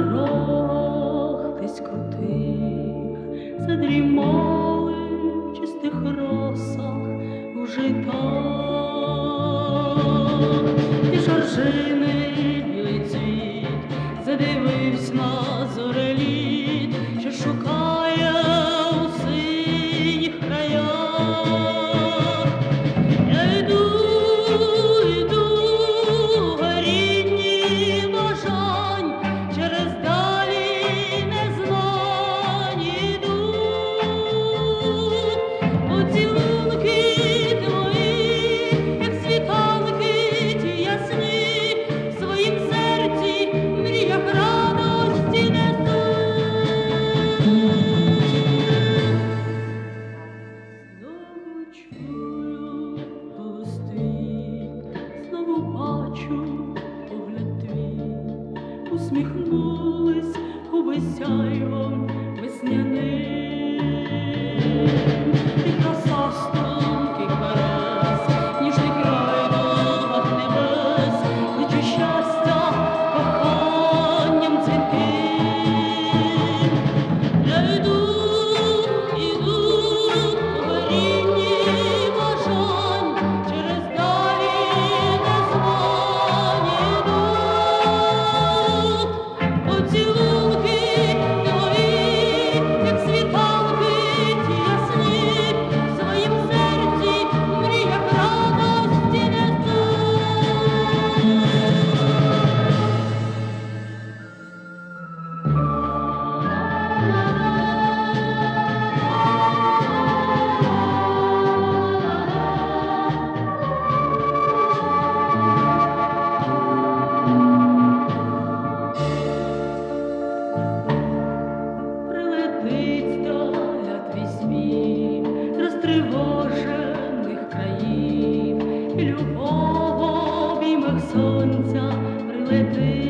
дорог десь крутих, задрімали в чистих росах у житах і шаржин. Твій, усміхнулись губи любов обіймах сонця прилетить,